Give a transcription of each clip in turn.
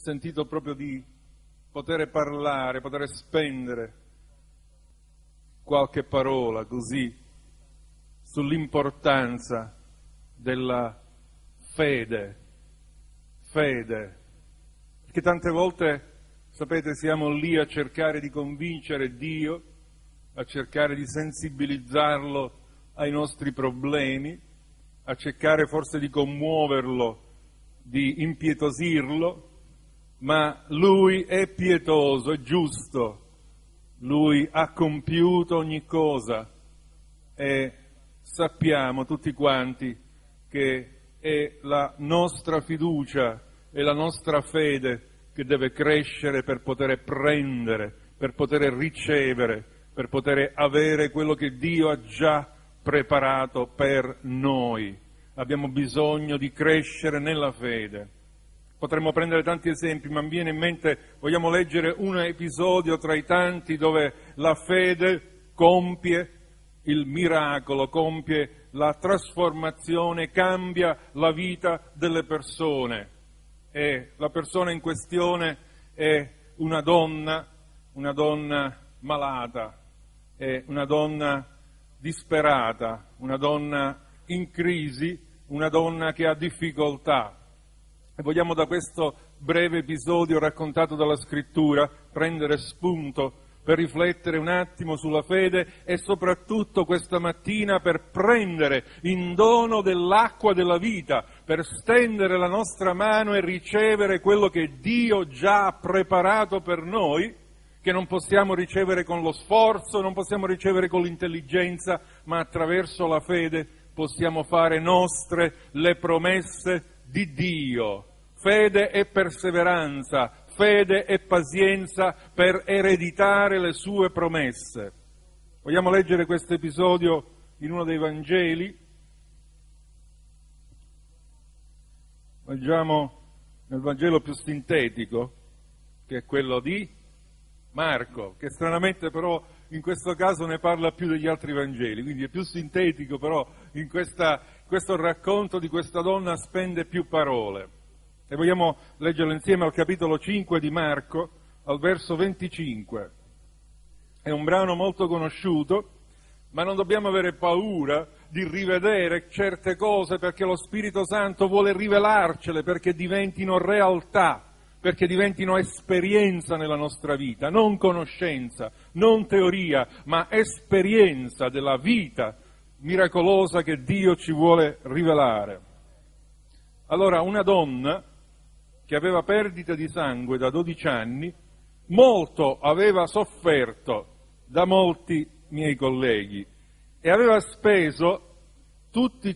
sentito proprio di poter parlare, poter spendere qualche parola così sull'importanza della fede, fede, perché tante volte, sapete, siamo lì a cercare di convincere Dio, a cercare di sensibilizzarlo ai nostri problemi, a cercare forse di commuoverlo, di impietosirlo, ma lui è pietoso, è giusto, lui ha compiuto ogni cosa e sappiamo tutti quanti che è la nostra fiducia e la nostra fede che deve crescere per poter prendere, per poter ricevere, per poter avere quello che Dio ha già preparato per noi. Abbiamo bisogno di crescere nella fede. Potremmo prendere tanti esempi, ma mi viene in mente, vogliamo leggere un episodio tra i tanti dove la fede compie il miracolo, compie la trasformazione, cambia la vita delle persone. E la persona in questione è una donna, una donna malata, è una donna disperata, una donna in crisi, una donna che ha difficoltà. E vogliamo da questo breve episodio raccontato dalla scrittura prendere spunto per riflettere un attimo sulla fede e soprattutto questa mattina per prendere in dono dell'acqua della vita, per stendere la nostra mano e ricevere quello che Dio già ha preparato per noi, che non possiamo ricevere con lo sforzo, non possiamo ricevere con l'intelligenza, ma attraverso la fede possiamo fare nostre le promesse di Dio. Fede e perseveranza, fede e pazienza per ereditare le sue promesse. Vogliamo leggere questo episodio in uno dei Vangeli? Leggiamo nel Vangelo più sintetico, che è quello di Marco, che stranamente però in questo caso ne parla più degli altri Vangeli, quindi è più sintetico, però in questa, questo racconto di questa donna spende più parole. E vogliamo leggerlo insieme al capitolo 5 di Marco, al verso 25. È un brano molto conosciuto, ma non dobbiamo avere paura di rivedere certe cose perché lo Spirito Santo vuole rivelarcele perché diventino realtà, perché diventino esperienza nella nostra vita, non conoscenza, non teoria, ma esperienza della vita miracolosa che Dio ci vuole rivelare. Allora una donna che aveva perdita di sangue da 12 anni, molto aveva sofferto da molti miei colleghi e aveva speso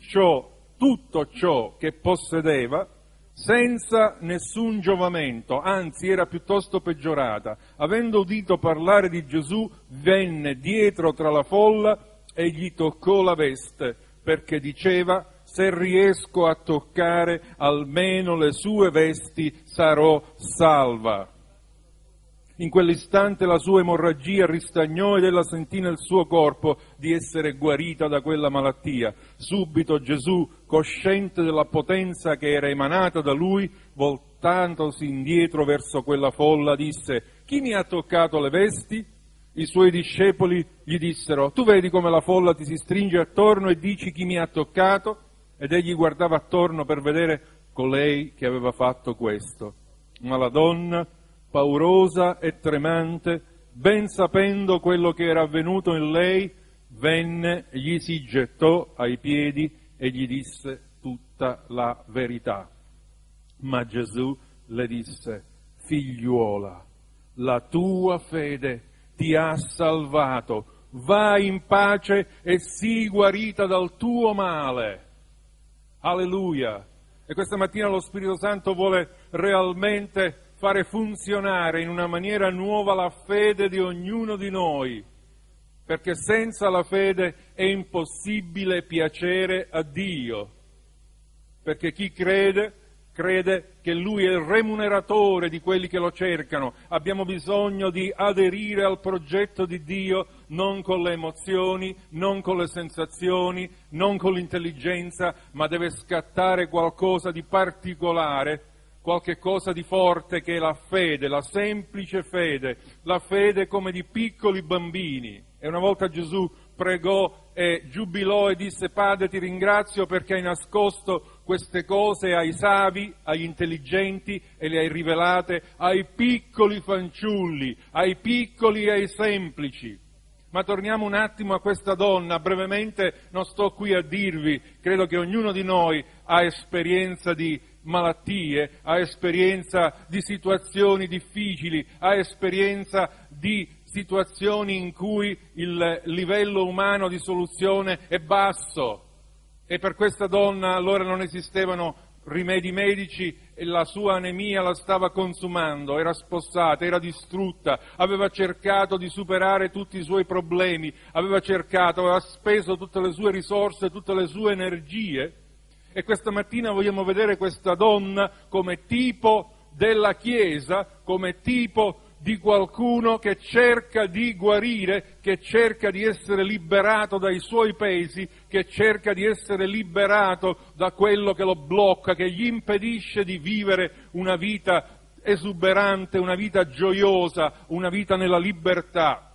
ciò, tutto ciò che possedeva senza nessun giovamento, anzi era piuttosto peggiorata. Avendo udito parlare di Gesù, venne dietro tra la folla e gli toccò la veste, perché diceva se riesco a toccare almeno le sue vesti sarò salva. In quell'istante la sua emorragia ristagnò ed ella sentì nel suo corpo di essere guarita da quella malattia. Subito Gesù, cosciente della potenza che era emanata da lui, voltandosi indietro verso quella folla, disse, chi mi ha toccato le vesti? I suoi discepoli gli dissero, tu vedi come la folla ti si stringe attorno e dici chi mi ha toccato? Ed egli guardava attorno per vedere colei che aveva fatto questo. Ma la donna, paurosa e tremante, ben sapendo quello che era avvenuto in lei, venne, gli si gettò ai piedi e gli disse tutta la verità. Ma Gesù le disse, figliuola, la tua fede ti ha salvato, vai in pace e sii guarita dal tuo male. Alleluia. E questa mattina lo Spirito Santo vuole realmente fare funzionare in una maniera nuova la fede di ognuno di noi, perché senza la fede è impossibile piacere a Dio, perché chi crede crede che Lui è il remuneratore di quelli che lo cercano. Abbiamo bisogno di aderire al progetto di Dio non con le emozioni, non con le sensazioni, non con l'intelligenza, ma deve scattare qualcosa di particolare qualche cosa di forte che è la fede, la semplice fede, la fede come di piccoli bambini. E una volta Gesù pregò e giubilò e disse Padre ti ringrazio perché hai nascosto queste cose ai savi, agli intelligenti e le hai rivelate ai piccoli fanciulli, ai piccoli e ai semplici. Ma torniamo un attimo a questa donna, brevemente non sto qui a dirvi, credo che ognuno di noi ha esperienza di malattie, ha esperienza di situazioni difficili, ha esperienza di situazioni in cui il livello umano di soluzione è basso. E per questa donna allora non esistevano rimedi medici la sua anemia la stava consumando, era spossata, era distrutta, aveva cercato di superare tutti i suoi problemi, aveva cercato, aveva speso tutte le sue risorse, tutte le sue energie. E questa mattina vogliamo vedere questa donna come tipo della Chiesa, come tipo di qualcuno che cerca di guarire, che cerca di essere liberato dai suoi pesi, che cerca di essere liberato da quello che lo blocca, che gli impedisce di vivere una vita esuberante, una vita gioiosa, una vita nella libertà.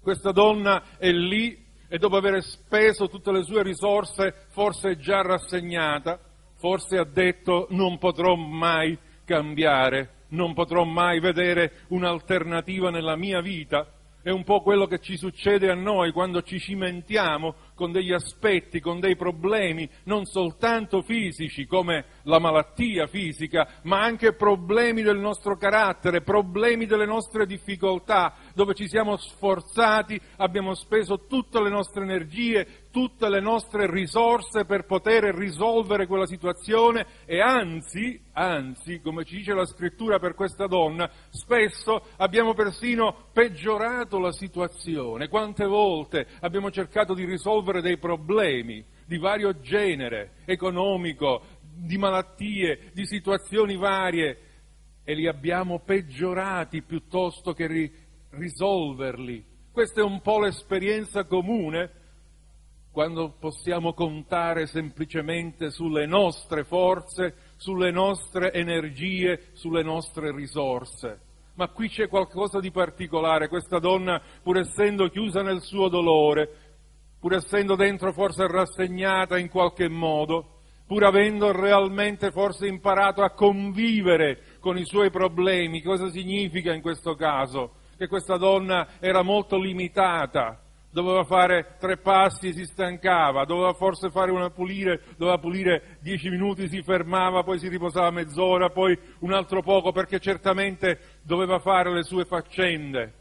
Questa donna è lì e dopo aver speso tutte le sue risorse forse è già rassegnata, forse ha detto non potrò mai cambiare non potrò mai vedere un'alternativa nella mia vita, è un po' quello che ci succede a noi quando ci cimentiamo con degli aspetti, con dei problemi, non soltanto fisici come la malattia fisica, ma anche problemi del nostro carattere, problemi delle nostre difficoltà, dove ci siamo sforzati, abbiamo speso tutte le nostre energie, tutte le nostre risorse per poter risolvere quella situazione e anzi, anzi, come ci dice la scrittura per questa donna, spesso abbiamo persino peggiorato la situazione. Quante volte abbiamo cercato di risolvere dei problemi di vario genere, economico, di malattie, di situazioni varie e li abbiamo peggiorati piuttosto che ri- risolverli. Questa è un po' l'esperienza comune quando possiamo contare semplicemente sulle nostre forze, sulle nostre energie, sulle nostre risorse. Ma qui c'è qualcosa di particolare, questa donna, pur essendo chiusa nel suo dolore, pur essendo dentro forse rassegnata in qualche modo, pur avendo realmente forse imparato a convivere con i suoi problemi, cosa significa in questo caso? Che questa donna era molto limitata, doveva fare tre passi e si stancava, doveva forse fare una pulire, doveva pulire dieci minuti, si fermava, poi si riposava mezz'ora, poi un altro poco, perché certamente doveva fare le sue faccende.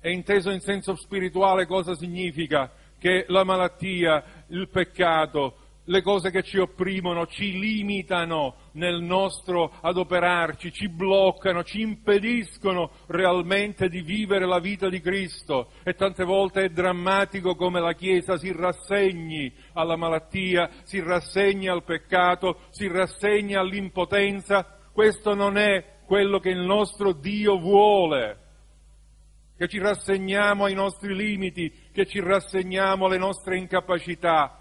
E inteso in senso spirituale cosa significa? Che la malattia, il peccato, le cose che ci opprimono ci limitano nel nostro adoperarci, ci bloccano, ci impediscono realmente di vivere la vita di Cristo. E tante volte è drammatico come la Chiesa si rassegni alla malattia, si rassegni al peccato, si rassegni all'impotenza. Questo non è quello che il nostro Dio vuole, che ci rassegniamo ai nostri limiti, che ci rassegniamo alle nostre incapacità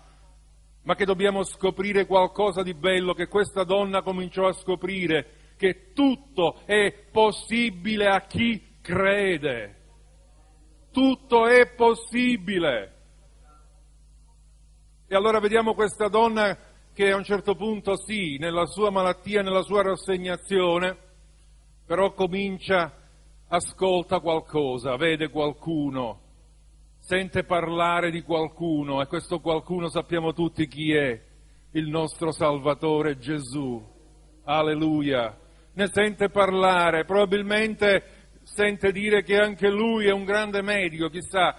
ma che dobbiamo scoprire qualcosa di bello che questa donna cominciò a scoprire, che tutto è possibile a chi crede. Tutto è possibile. E allora vediamo questa donna che a un certo punto sì, nella sua malattia, nella sua rassegnazione, però comincia, ascolta qualcosa, vede qualcuno, sente parlare di qualcuno e questo qualcuno sappiamo tutti chi è, il nostro Salvatore Gesù. Alleluia. Ne sente parlare, probabilmente sente dire che anche lui è un grande medico, chissà,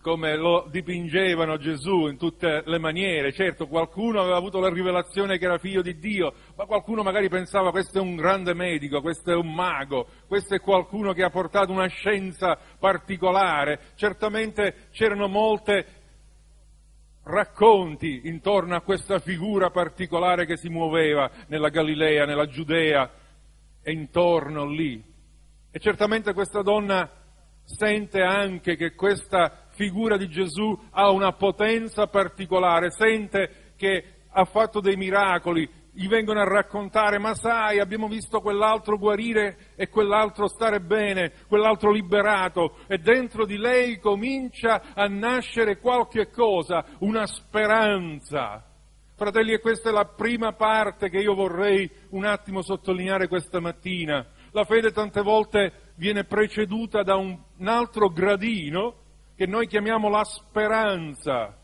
come lo dipingevano Gesù in tutte le maniere. Certo, qualcuno aveva avuto la rivelazione che era figlio di Dio, ma qualcuno magari pensava questo è un grande medico, questo è un mago, questo è qualcuno che ha portato una scienza particolare. Certamente c'erano molte racconti intorno a questa figura particolare che si muoveva nella Galilea, nella Giudea e intorno lì. E certamente questa donna sente anche che questa figura di Gesù ha una potenza particolare, sente che ha fatto dei miracoli, gli vengono a raccontare, ma sai, abbiamo visto quell'altro guarire e quell'altro stare bene, quell'altro liberato, e dentro di lei comincia a nascere qualche cosa, una speranza. Fratelli, e questa è la prima parte che io vorrei un attimo sottolineare questa mattina. La fede tante volte viene preceduta da un, altro gradino che noi chiamiamo la speranza.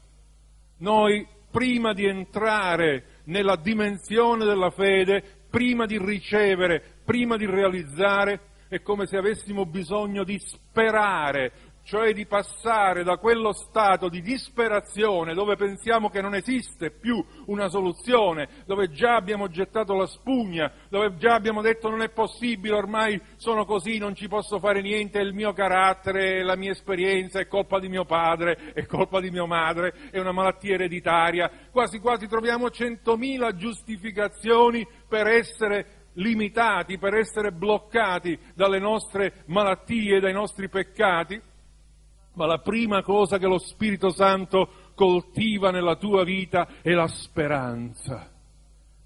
Noi, prima di entrare nella dimensione della fede, prima di ricevere, prima di realizzare, è come se avessimo bisogno di sperare, cioè di passare da quello stato di disperazione dove pensiamo che non esiste più una soluzione, dove già abbiamo gettato la spugna, dove già abbiamo detto non è possibile, ormai sono così, non ci posso fare niente, è il mio carattere, è la mia esperienza, è colpa di mio padre, è colpa di mia madre, è una malattia ereditaria, quasi quasi troviamo centomila giustificazioni per essere limitati, per essere bloccati dalle nostre malattie, dai nostri peccati ma la prima cosa che lo Spirito Santo coltiva nella tua vita è la speranza.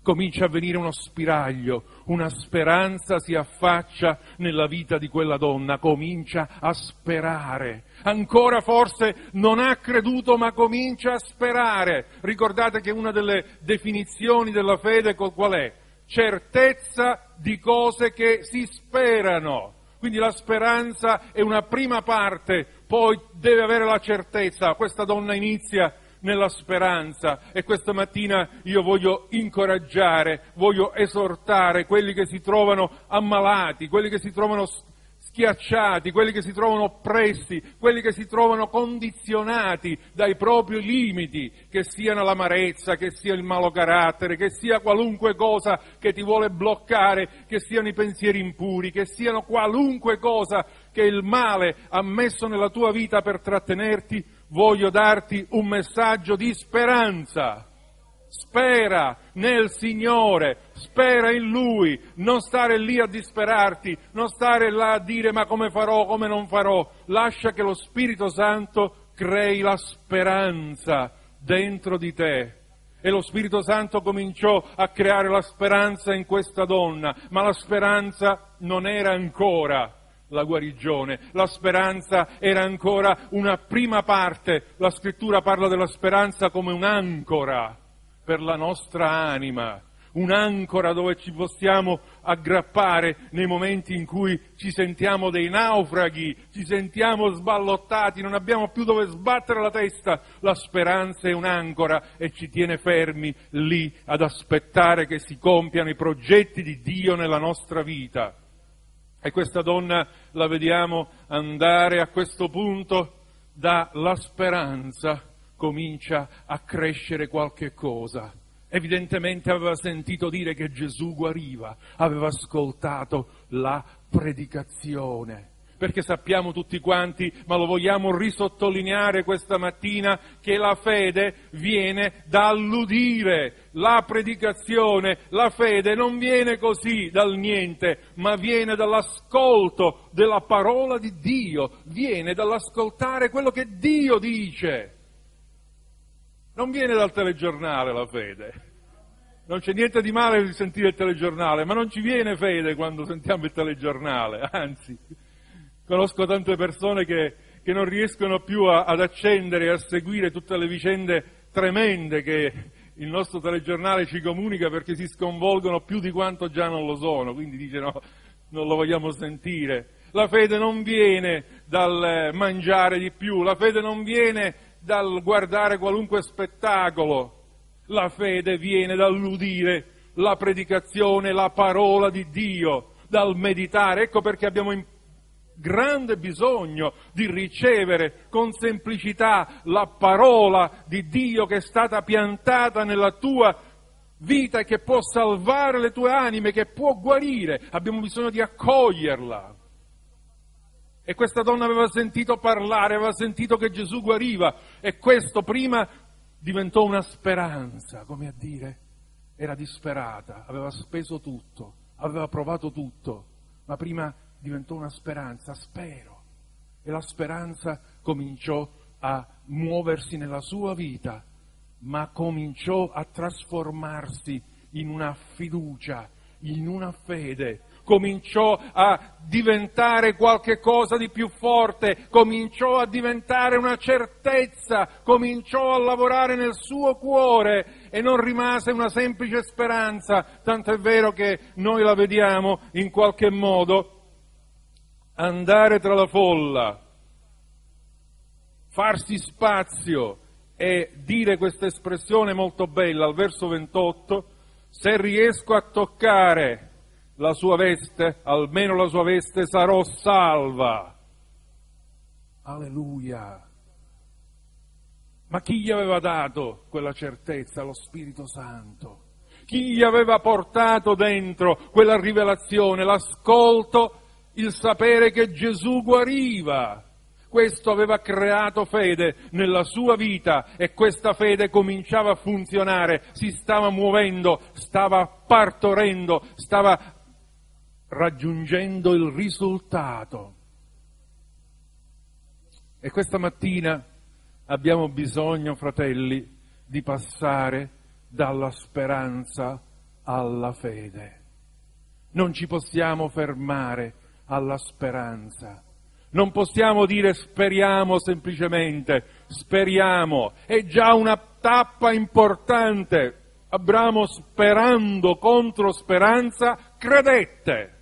Comincia a venire uno spiraglio, una speranza si affaccia nella vita di quella donna, comincia a sperare. Ancora forse non ha creduto, ma comincia a sperare. Ricordate che una delle definizioni della fede qual è? Certezza di cose che si sperano. Quindi la speranza è una prima parte, poi deve avere la certezza. Questa donna inizia nella speranza e questa mattina io voglio incoraggiare, voglio esortare quelli che si trovano ammalati, quelli che si trovano schiacciati, quelli che si trovano oppressi, quelli che si trovano condizionati dai propri limiti, che siano l'amarezza, che sia il malo carattere, che sia qualunque cosa che ti vuole bloccare, che siano i pensieri impuri, che siano qualunque cosa che il male ha messo nella tua vita per trattenerti, voglio darti un messaggio di speranza Spera nel Signore, spera in Lui, non stare lì a disperarti, non stare là a dire ma come farò, come non farò. Lascia che lo Spirito Santo crei la speranza dentro di te. E lo Spirito Santo cominciò a creare la speranza in questa donna, ma la speranza non era ancora la guarigione, la speranza era ancora una prima parte, la scrittura parla della speranza come un'ancora per la nostra anima, un'ancora dove ci possiamo aggrappare nei momenti in cui ci sentiamo dei naufraghi, ci sentiamo sballottati, non abbiamo più dove sbattere la testa. La speranza è un'ancora e ci tiene fermi lì ad aspettare che si compiano i progetti di Dio nella nostra vita. E questa donna la vediamo andare a questo punto dalla speranza comincia a crescere qualche cosa. Evidentemente aveva sentito dire che Gesù guariva, aveva ascoltato la predicazione. Perché sappiamo tutti quanti, ma lo vogliamo risottolineare questa mattina, che la fede viene dall'udire, la predicazione, la fede non viene così dal niente, ma viene dall'ascolto della parola di Dio, viene dall'ascoltare quello che Dio dice. Non viene dal telegiornale la fede. Non c'è niente di male di sentire il telegiornale, ma non ci viene fede quando sentiamo il telegiornale, anzi, conosco tante persone che, che non riescono più a, ad accendere e a seguire tutte le vicende tremende che il nostro telegiornale ci comunica perché si sconvolgono più di quanto già non lo sono, quindi dicono non lo vogliamo sentire. La fede non viene dal mangiare di più, la fede non viene dal guardare qualunque spettacolo, la fede viene dall'udire la predicazione, la parola di Dio, dal meditare. Ecco perché abbiamo grande bisogno di ricevere con semplicità la parola di Dio che è stata piantata nella tua vita e che può salvare le tue anime, che può guarire. Abbiamo bisogno di accoglierla. E questa donna aveva sentito parlare, aveva sentito che Gesù guariva e questo prima diventò una speranza, come a dire, era disperata, aveva speso tutto, aveva provato tutto, ma prima diventò una speranza, spero. E la speranza cominciò a muoversi nella sua vita, ma cominciò a trasformarsi in una fiducia, in una fede, cominciò a diventare qualche cosa di più forte, cominciò a diventare una certezza, cominciò a lavorare nel suo cuore e non rimase una semplice speranza, tanto è vero che noi la vediamo in qualche modo andare tra la folla, farsi spazio e dire questa espressione molto bella al verso 28, se riesco a toccare la sua veste, almeno la sua veste, sarò salva. Alleluia. Ma chi gli aveva dato quella certezza? Lo Spirito Santo. Chi gli aveva portato dentro quella rivelazione, l'ascolto, il sapere che Gesù guariva. Questo aveva creato fede nella sua vita e questa fede cominciava a funzionare, si stava muovendo, stava partorendo, stava raggiungendo il risultato. E questa mattina abbiamo bisogno, fratelli, di passare dalla speranza alla fede. Non ci possiamo fermare alla speranza. Non possiamo dire speriamo semplicemente, speriamo, è già una tappa importante. Abramo sperando contro speranza credette.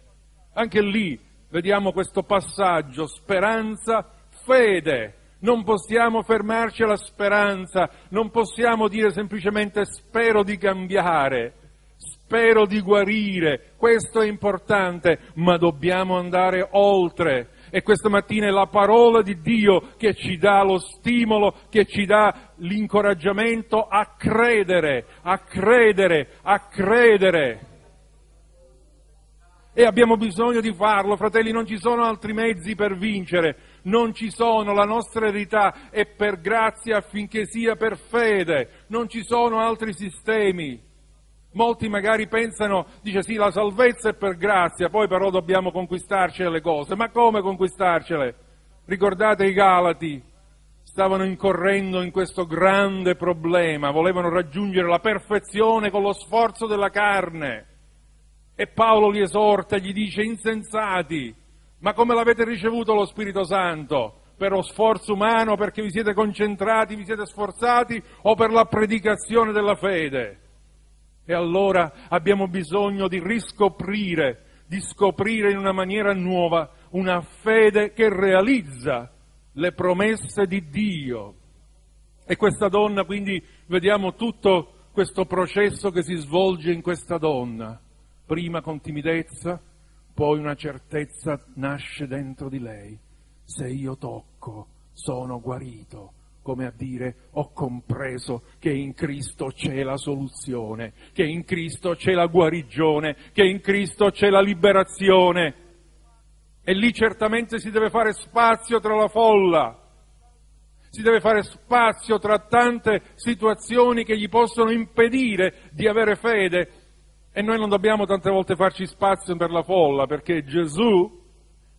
Anche lì vediamo questo passaggio, speranza, fede. Non possiamo fermarci alla speranza, non possiamo dire semplicemente spero di cambiare, spero di guarire, questo è importante, ma dobbiamo andare oltre. E questa mattina è la parola di Dio che ci dà lo stimolo, che ci dà l'incoraggiamento a credere, a credere, a credere e abbiamo bisogno di farlo, fratelli, non ci sono altri mezzi per vincere, non ci sono, la nostra eredità è per grazia affinché sia per fede, non ci sono altri sistemi. Molti magari pensano, dice sì, la salvezza è per grazia, poi però dobbiamo conquistarcele le cose. Ma come conquistarcele? Ricordate i Galati, stavano incorrendo in questo grande problema, volevano raggiungere la perfezione con lo sforzo della carne e Paolo li esorta, gli dice insensati, ma come l'avete ricevuto lo Spirito Santo? Per lo sforzo umano, perché vi siete concentrati, vi siete sforzati o per la predicazione della fede? E allora abbiamo bisogno di riscoprire, di scoprire in una maniera nuova una fede che realizza le promesse di Dio. E questa donna, quindi vediamo tutto questo processo che si svolge in questa donna prima con timidezza, poi una certezza nasce dentro di lei. Se io tocco, sono guarito, come a dire ho compreso che in Cristo c'è la soluzione, che in Cristo c'è la guarigione, che in Cristo c'è la liberazione. E lì certamente si deve fare spazio tra la folla, si deve fare spazio tra tante situazioni che gli possono impedire di avere fede e noi non dobbiamo tante volte farci spazio per la folla perché Gesù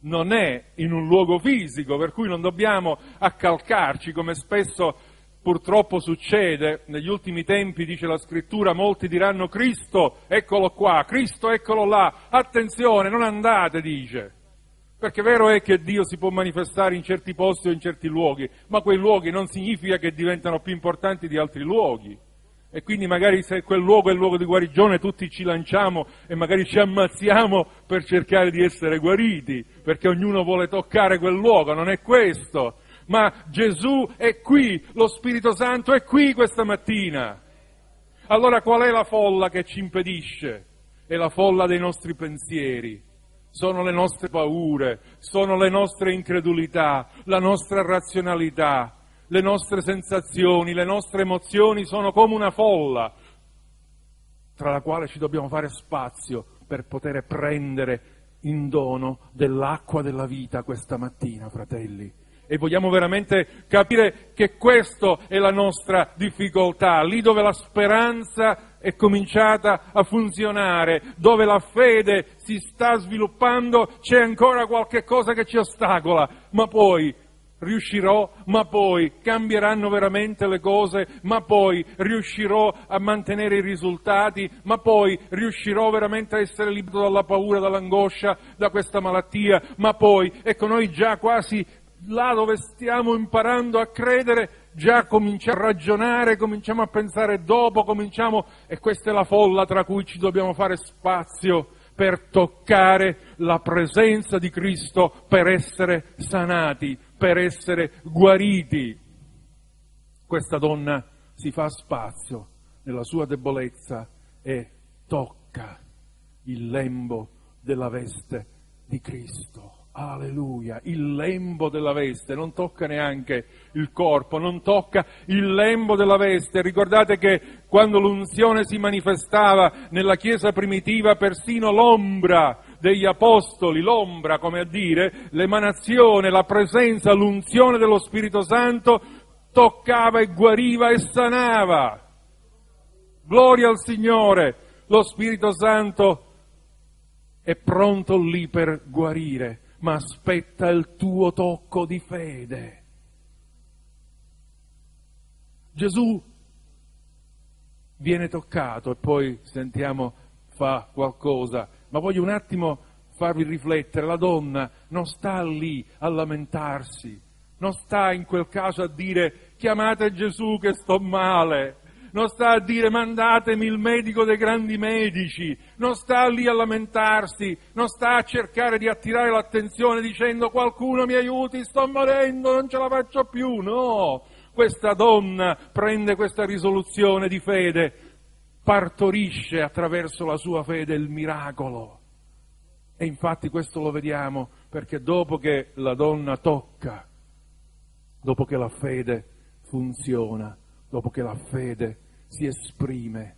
non è in un luogo fisico, per cui non dobbiamo accalcarci come spesso purtroppo succede. Negli ultimi tempi, dice la scrittura, molti diranno Cristo, eccolo qua, Cristo, eccolo là. Attenzione, non andate, dice. Perché vero è che Dio si può manifestare in certi posti o in certi luoghi, ma quei luoghi non significa che diventano più importanti di altri luoghi e quindi magari se quel luogo è il luogo di guarigione tutti ci lanciamo e magari ci ammazziamo per cercare di essere guariti, perché ognuno vuole toccare quel luogo, non è questo. Ma Gesù è qui, lo Spirito Santo è qui questa mattina. Allora qual è la folla che ci impedisce? È la folla dei nostri pensieri, sono le nostre paure, sono le nostre incredulità, la nostra razionalità, le nostre sensazioni, le nostre emozioni sono come una folla tra la quale ci dobbiamo fare spazio per poter prendere in dono dell'acqua della vita questa mattina, fratelli. E vogliamo veramente capire che questa è la nostra difficoltà, lì dove la speranza è cominciata a funzionare, dove la fede si sta sviluppando, c'è ancora qualche cosa che ci ostacola, ma poi riuscirò, ma poi cambieranno veramente le cose, ma poi riuscirò a mantenere i risultati, ma poi riuscirò veramente a essere libero dalla paura, dall'angoscia, da questa malattia, ma poi, ecco noi già quasi là dove stiamo imparando a credere, già cominciamo a ragionare, cominciamo a pensare dopo, cominciamo, e questa è la folla tra cui ci dobbiamo fare spazio per toccare la presenza di Cristo, per essere sanati, per essere guariti. Questa donna si fa spazio nella sua debolezza e tocca il lembo della veste di Cristo. Alleluia, il lembo della veste, non tocca neanche il corpo, non tocca il lembo della veste. Ricordate che quando l'unzione si manifestava nella Chiesa primitiva, persino l'ombra degli apostoli, l'ombra, come a dire, l'emanazione, la presenza, l'unzione dello Spirito Santo toccava e guariva e sanava. Gloria al Signore, lo Spirito Santo è pronto lì per guarire, ma aspetta il tuo tocco di fede. Gesù viene toccato e poi sentiamo fa qualcosa ma voglio un attimo farvi riflettere, la donna non sta lì a lamentarsi, non sta in quel caso a dire chiamate Gesù che sto male, non sta a dire mandatemi il medico dei grandi medici, non sta lì a lamentarsi, non sta a cercare di attirare l'attenzione dicendo qualcuno mi aiuti, sto morendo, non ce la faccio più, no, questa donna prende questa risoluzione di fede, partorisce attraverso la sua fede il miracolo. E infatti questo lo vediamo perché dopo che la donna tocca, dopo che la fede funziona, dopo che la fede si esprime,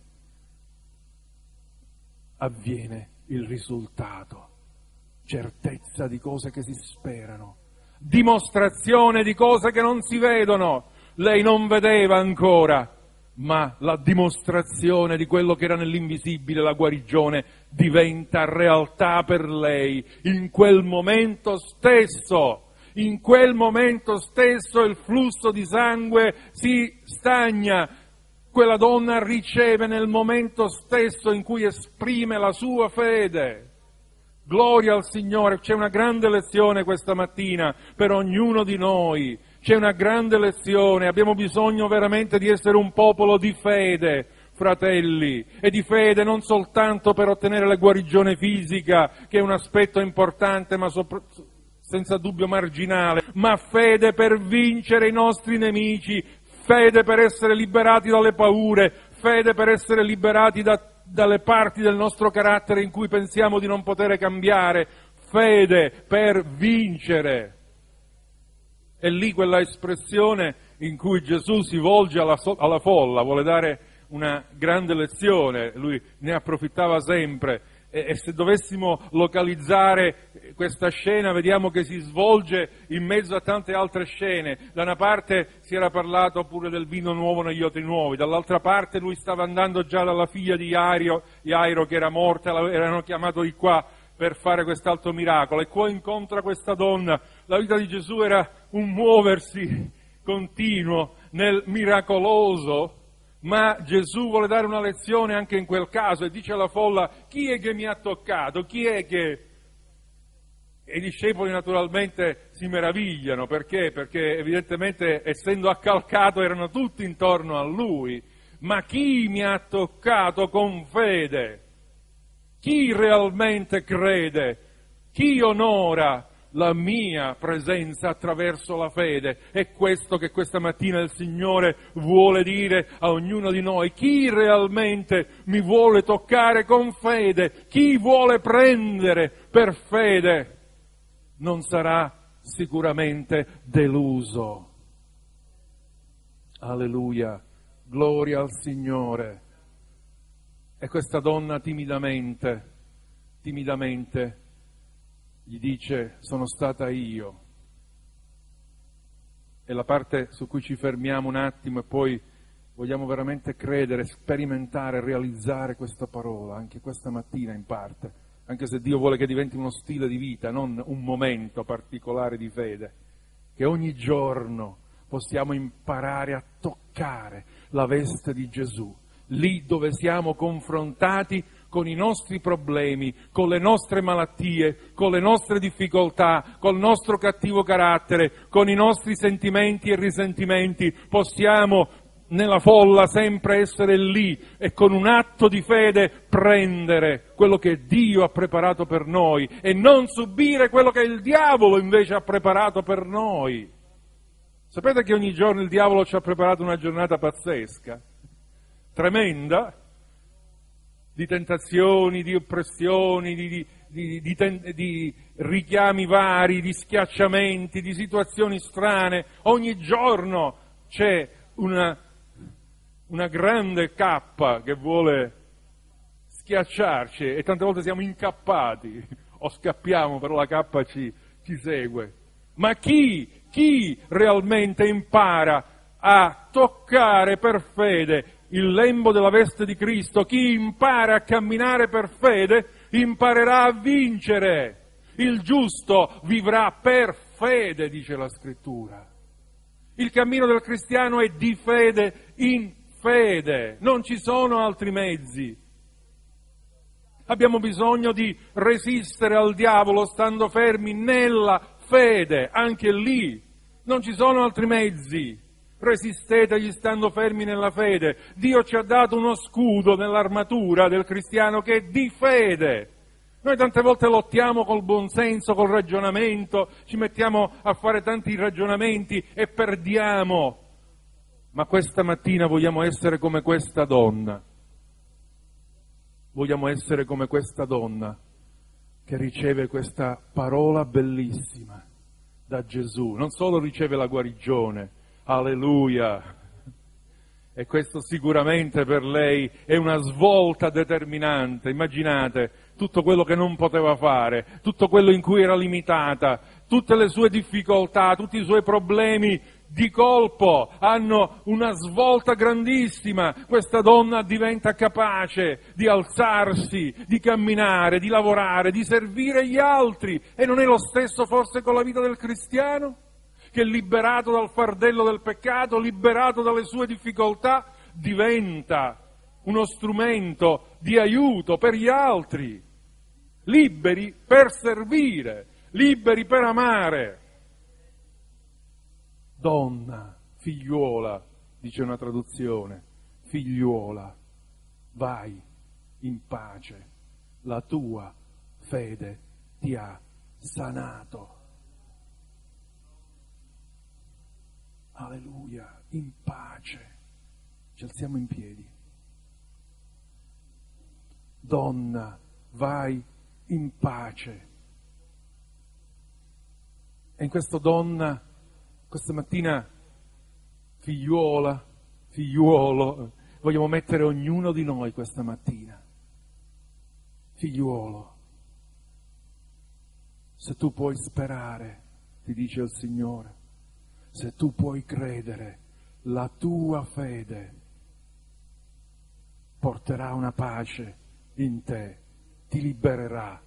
avviene il risultato, certezza di cose che si sperano, dimostrazione di cose che non si vedono. Lei non vedeva ancora, ma la dimostrazione di quello che era nell'invisibile, la guarigione, diventa realtà per lei in quel momento stesso. In quel momento stesso il flusso di sangue si stagna, quella donna riceve nel momento stesso in cui esprime la sua fede. Gloria al Signore, c'è una grande lezione questa mattina per ognuno di noi c'è una grande lezione, abbiamo bisogno veramente di essere un popolo di fede, fratelli, e di fede non soltanto per ottenere la guarigione fisica, che è un aspetto importante ma sopra, senza dubbio marginale, ma fede per vincere i nostri nemici, fede per essere liberati dalle paure, fede per essere liberati da, dalle parti del nostro carattere in cui pensiamo di non poter cambiare, fede per vincere. È lì quella espressione in cui Gesù si volge alla, alla folla, vuole dare una grande lezione, lui ne approfittava sempre e, se dovessimo localizzare questa scena vediamo che si svolge in mezzo a tante altre scene. Da una parte si era parlato pure del vino nuovo negli otri nuovi, dall'altra parte lui stava andando già dalla figlia di Iairo, Iairo che era morta, l'erano chiamato di qua per fare quest'altro miracolo e qua incontra questa donna. La vita di Gesù era un muoversi continuo nel miracoloso, ma Gesù vuole dare una lezione anche in quel caso e dice alla folla chi è che mi ha toccato, chi è che... E i discepoli naturalmente si meravigliano perché? Perché evidentemente essendo accalcato erano tutti intorno a lui, ma chi mi ha toccato con fede? Chi realmente crede? Chi onora la mia presenza attraverso la fede? È questo che questa mattina il Signore vuole dire a ognuno di noi. Chi realmente mi vuole toccare con fede? Chi vuole prendere per fede? Non sarà sicuramente deluso. Alleluia. Gloria al Signore. E questa donna timidamente, timidamente gli dice sono stata io. È la parte su cui ci fermiamo un attimo e poi vogliamo veramente credere, sperimentare, realizzare questa parola, anche questa mattina in parte, anche se Dio vuole che diventi uno stile di vita, non un momento particolare di fede, che ogni giorno possiamo imparare a toccare la veste di Gesù, lì dove siamo confrontati con i nostri problemi, con le nostre malattie, con le nostre difficoltà, col nostro cattivo carattere, con i nostri sentimenti e risentimenti, possiamo nella folla sempre essere lì e con un atto di fede prendere quello che Dio ha preparato per noi e non subire quello che il diavolo invece ha preparato per noi. Sapete che ogni giorno il diavolo ci ha preparato una giornata pazzesca, tremenda, di tentazioni, di oppressioni, di, di, di, di, richiami vari, di schiacciamenti, di situazioni strane. Ogni giorno c'è una, una grande cappa che vuole schiacciarci e tante volte siamo incappati o scappiamo, però la cappa ci, ci segue. Ma chi, chi realmente impara a toccare per fede il lembo della veste di Cristo, chi impara a camminare per fede, imparerà a vincere. Il giusto vivrà per fede, dice la scrittura. Il cammino del cristiano è di fede in fede, non ci sono altri mezzi. Abbiamo bisogno di resistere al diavolo stando fermi nella fede, anche lì non ci sono altri mezzi resistetegli stando fermi nella fede. Dio ci ha dato uno scudo nell'armatura del cristiano che è di fede. Noi tante volte lottiamo col buonsenso, col ragionamento, ci mettiamo a fare tanti ragionamenti e perdiamo. Ma questa mattina vogliamo essere come questa donna. Vogliamo essere come questa donna che riceve questa parola bellissima da Gesù. Non solo riceve la guarigione, Alleluia. E questo sicuramente per lei è una svolta determinante. Immaginate tutto quello che non poteva fare, tutto quello in cui era limitata, tutte le sue difficoltà, tutti i suoi problemi di colpo hanno una svolta grandissima. Questa donna diventa capace di alzarsi, di camminare, di lavorare, di servire gli altri. E non è lo stesso forse con la vita del cristiano? Che liberato dal fardello del peccato, liberato dalle sue difficoltà, diventa uno strumento di aiuto per gli altri, liberi per servire, liberi per amare. Donna, figliuola, dice una traduzione, figliuola, vai in pace, la tua fede ti ha sanato. Alleluia, in pace. Ci alziamo in piedi. Donna, vai in pace. E in questa donna, questa mattina, figliuola, figliuolo, vogliamo mettere ognuno di noi questa mattina. Figliuolo, se tu puoi sperare, ti dice il Signore, se tu puoi credere, la tua fede porterà una pace in te, ti libererà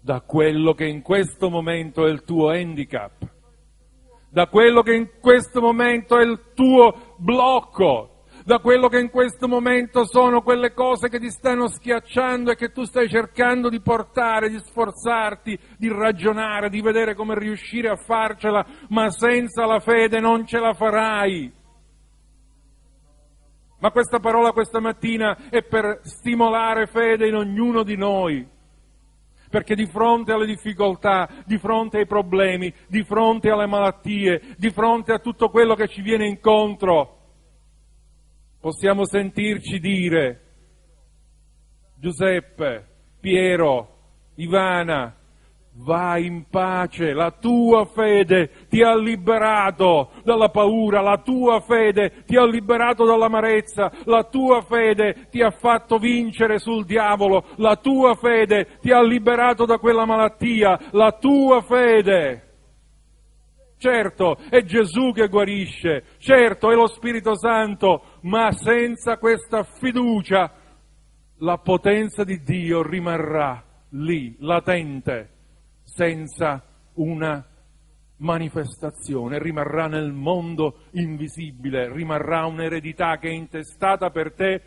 da quello che in questo momento è il tuo handicap, da quello che in questo momento è il tuo blocco, da quello che in questo momento sono quelle cose che ti stanno schiacciando e che tu stai cercando di portare, di sforzarti, di ragionare, di vedere come riuscire a farcela, ma senza la fede non ce la farai. Ma questa parola questa mattina è per stimolare fede in ognuno di noi perché di fronte alle difficoltà, di fronte ai problemi, di fronte alle malattie, di fronte a tutto quello che ci viene incontro, possiamo sentirci dire Giuseppe, Piero, Ivana, vai in pace, la tua fede ti ha liberato dalla paura, la tua fede ti ha liberato dall'amarezza, la tua fede ti ha fatto vincere sul diavolo, la tua fede ti ha liberato da quella malattia, la tua fede. Certo, è Gesù che guarisce, certo, è lo Spirito Santo, ma senza questa fiducia la potenza di Dio rimarrà lì, latente, senza una manifestazione, rimarrà nel mondo invisibile, rimarrà un'eredità che è intestata per te,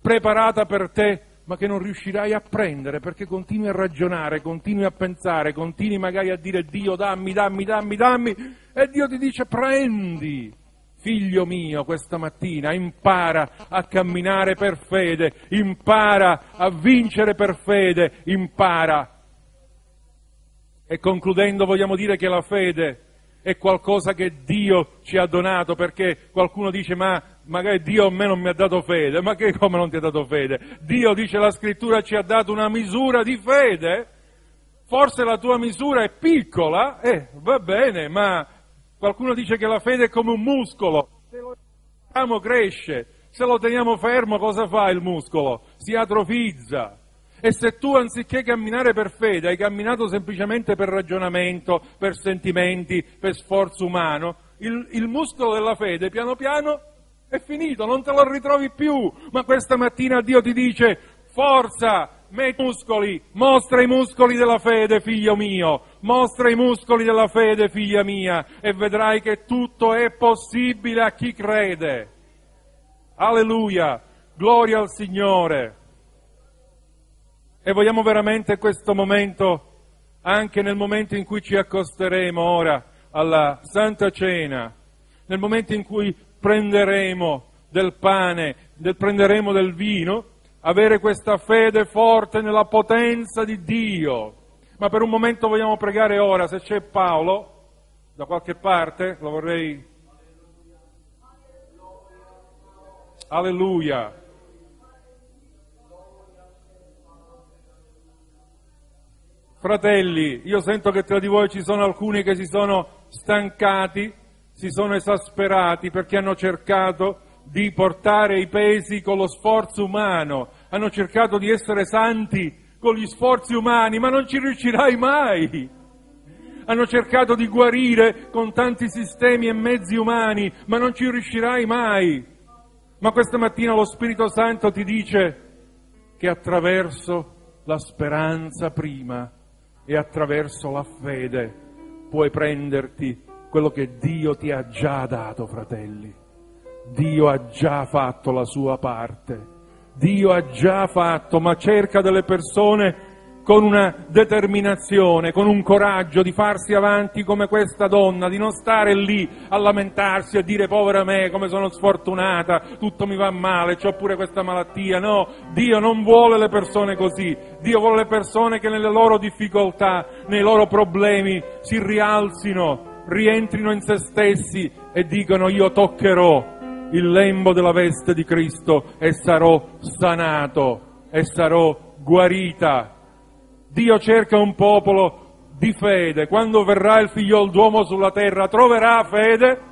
preparata per te, ma che non riuscirai a prendere perché continui a ragionare, continui a pensare, continui magari a dire Dio dammi, dammi, dammi, dammi, e Dio ti dice prendi. Figlio mio, questa mattina impara a camminare per fede, impara a vincere per fede, impara. E concludendo vogliamo dire che la fede è qualcosa che Dio ci ha donato perché qualcuno dice ma magari Dio a me non mi ha dato fede, ma che come non ti ha dato fede? Dio dice la scrittura ci ha dato una misura di fede, forse la tua misura è piccola, eh, va bene, ma qualcuno dice che la fede è come un muscolo, se lo teniamo cresce, se lo teniamo fermo cosa fa il muscolo? Si atrofizza. E se tu anziché camminare per fede hai camminato semplicemente per ragionamento, per sentimenti, per sforzo umano, il, il muscolo della fede piano piano è finito, non te lo ritrovi più. Ma questa mattina Dio ti dice forza, metti i muscoli, mostra i muscoli della fede, figlio mio, mostra i muscoli della fede, figlia mia, e vedrai che tutto è possibile a chi crede. Alleluia, gloria al Signore. E vogliamo veramente questo momento, anche nel momento in cui ci accosteremo ora alla Santa Cena, nel momento in cui prenderemo del pane, del, prenderemo del vino, avere questa fede forte nella potenza di Dio. Ma per un momento vogliamo pregare ora, se c'è Paolo, da qualche parte, lo vorrei... Alleluia. Fratelli, io sento che tra di voi ci sono alcuni che si sono stancati, si sono esasperati perché hanno cercato di portare i pesi con lo sforzo umano, hanno cercato di essere santi con gli sforzi umani, ma non ci riuscirai mai. Hanno cercato di guarire con tanti sistemi e mezzi umani, ma non ci riuscirai mai. Ma questa mattina lo Spirito Santo ti dice che attraverso la speranza prima e attraverso la fede puoi prenderti quello che Dio ti ha già dato, fratelli. Dio ha già fatto la sua parte. Dio ha già fatto, ma cerca delle persone con una determinazione, con un coraggio di farsi avanti come questa donna, di non stare lì a lamentarsi e dire povera me, come sono sfortunata, tutto mi va male, ho pure questa malattia. No, Dio non vuole le persone così, Dio vuole le persone che nelle loro difficoltà, nei loro problemi si rialzino, rientrino in se stessi e dicono io toccherò il lembo della veste di Cristo e sarò sanato e sarò guarita Dio cerca un popolo di fede. Quando verrà il figliol d'uomo sulla terra troverà fede?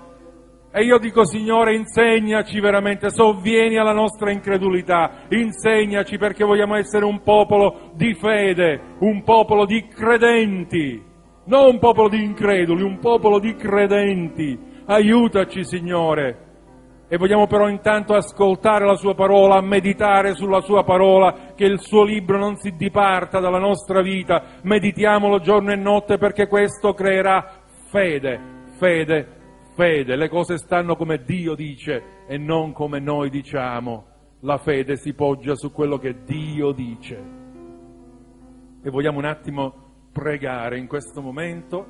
E io dico Signore insegnaci veramente, sovvieni alla nostra incredulità, insegnaci perché vogliamo essere un popolo di fede, un popolo di credenti, non un popolo di increduli, un popolo di credenti. Aiutaci Signore vogliamo però intanto ascoltare la sua parola, meditare sulla sua parola, che il suo libro non si diparta dalla nostra vita, meditiamolo giorno e notte perché questo creerà fede, fede, fede. Le cose stanno come Dio dice e non come noi diciamo. La fede si poggia su quello che Dio dice. E vogliamo un attimo pregare in questo momento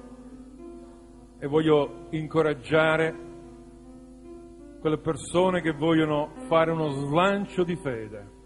e voglio incoraggiare quelle persone che vogliono fare uno slancio di fede,